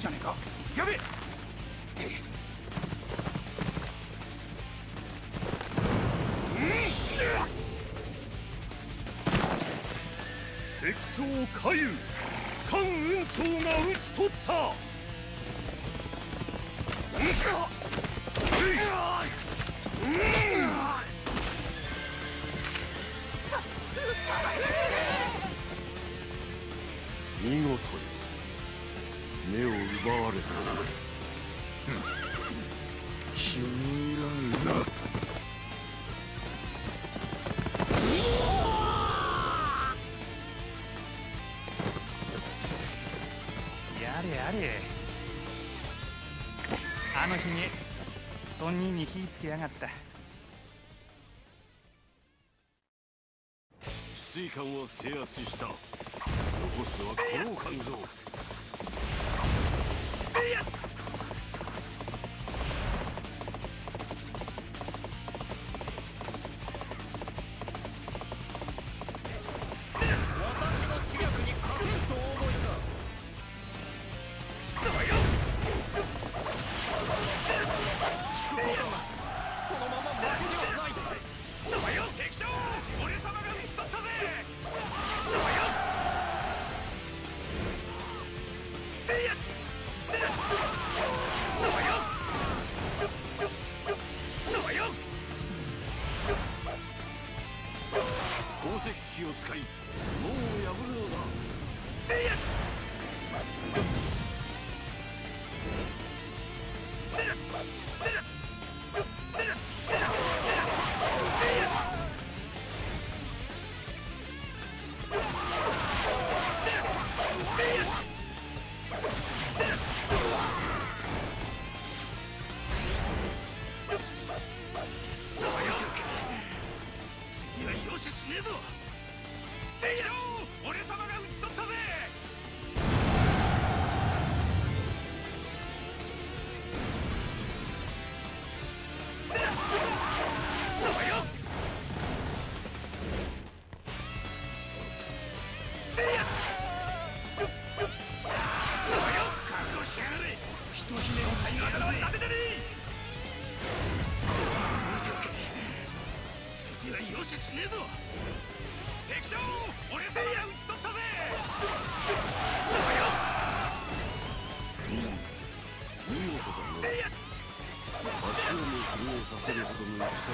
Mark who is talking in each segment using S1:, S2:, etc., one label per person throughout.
S1: 海遊じゃねえか。やべえ。
S2: 敵将海遊。関雲長が討ち取った。見事に目を奪われた。気に入らんな。
S1: やれやれ。あのひげトンニーに火つけやがった。
S2: 水艦を制圧した。残すはこの肝石機を使い門を破るのだ。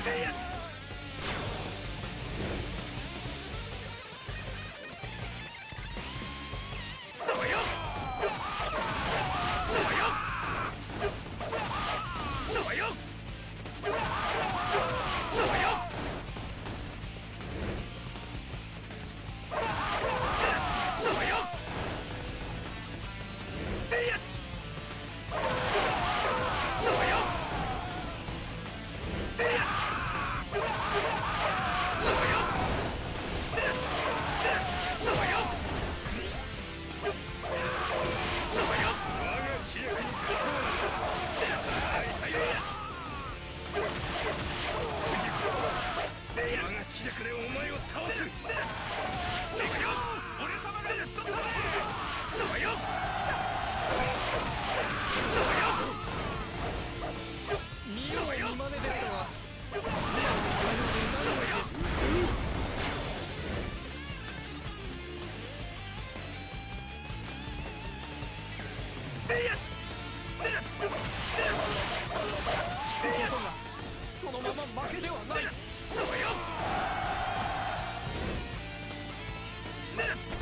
S2: ど
S3: Man!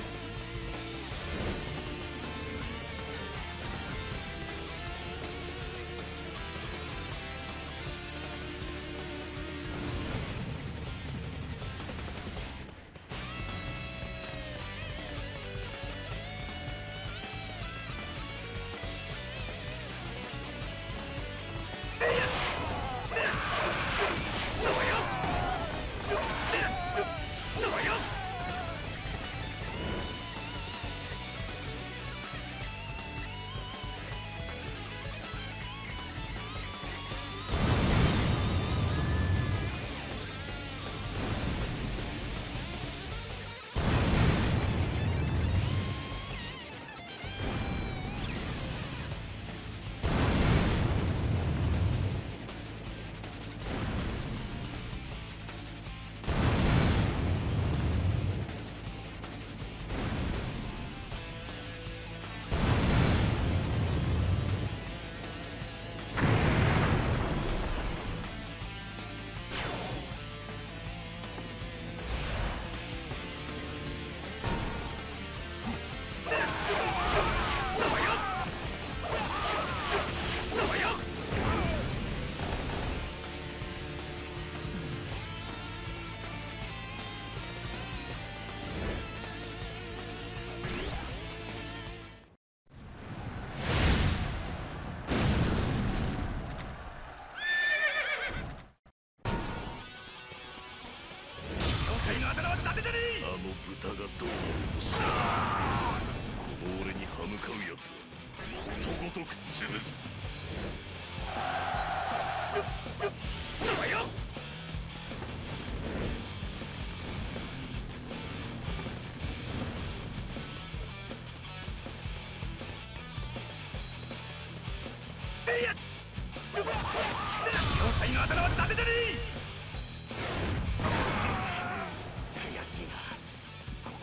S3: こ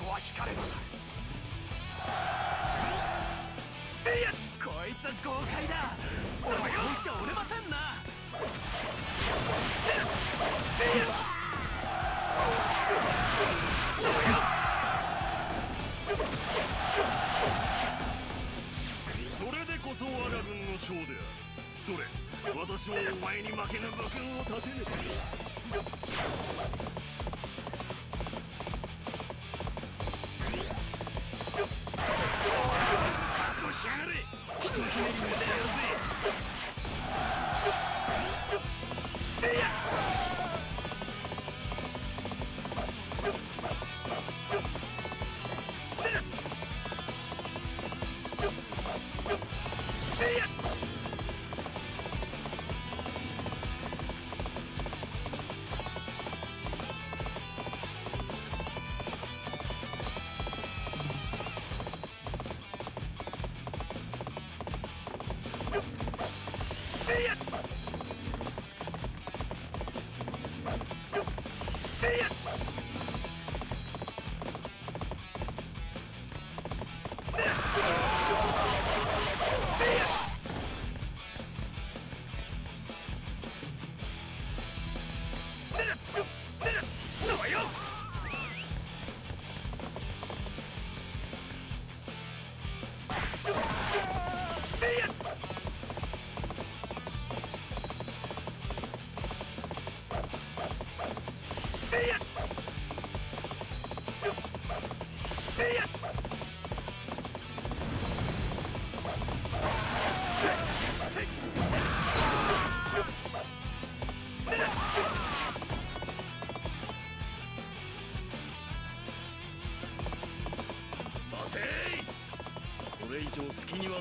S3: こ
S2: は引かればこ
S3: そ我が軍の将である。どれ？私はお前に負けぬ馬群を立てねば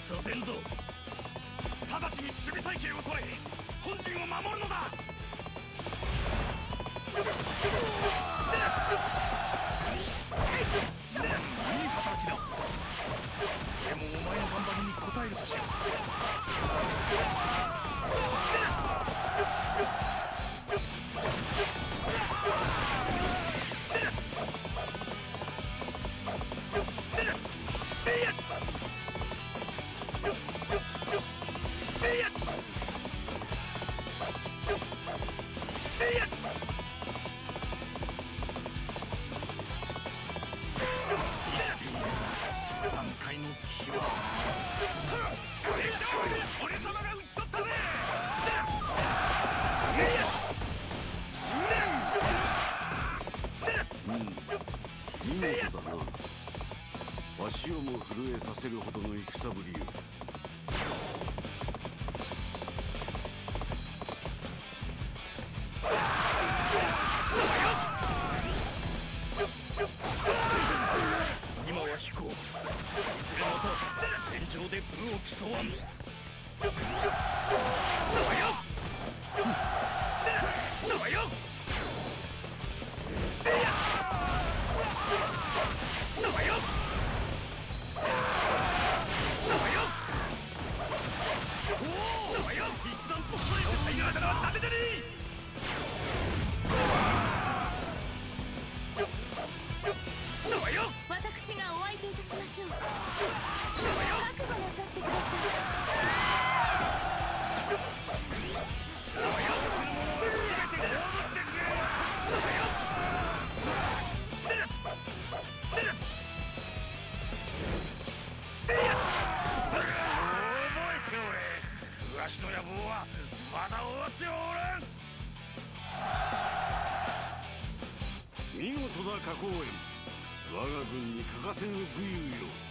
S3: させんぞ
S2: 直ちに守備隊形を取れ。本陣を守るのだ。
S4: 木をも震えさせるほどの戦ぶりよ。
S3: 今は飛行。いずれまた戦場で武を競わん
S4: Saint-Denis 河園。我が軍に欠かせぬ武勇よ。